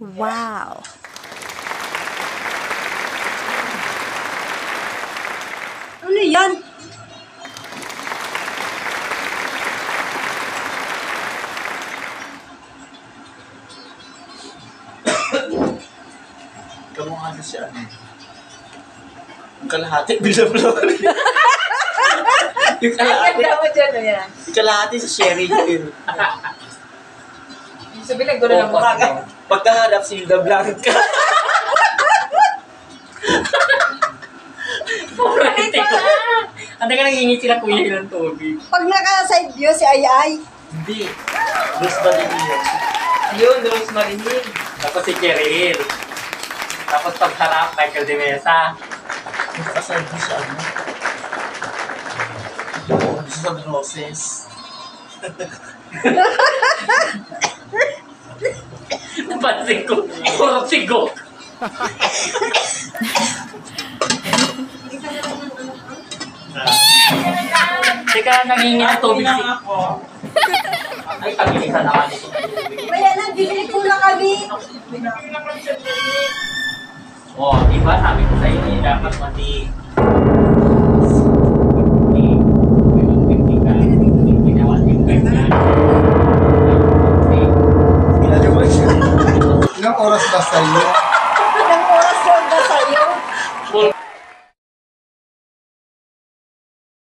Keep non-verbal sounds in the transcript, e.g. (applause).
Wow. Ano yan? Kamukha na siya. Yung kalahati, (laughs) bila-bila. yung kalahati. Ganda mo dyan, ano yan? Yung kalahati sa Sherry. Sabi lang, gano'n ang mukha ka. Pagkaharap si Hilda Blanca. Purete ko. Ang taga nangingi sila kuya ng tubig. Pag naka-side view si Ayay, Hindi. Din yun? yun, Rosemary Hill. Tapos si Cheryl. Tapos pagharap, Michael de Mesa. Nagkasal din siya ano. Gusto sa roses. (laughs) Ko, puro sigok. Teka, nangingi ng tubig si... Ay, pag-isa naman ito. Kaya na, bibili ko na kami. Oh, di ba sabi ko sa inyo, dapat mati... Ilang oras ba?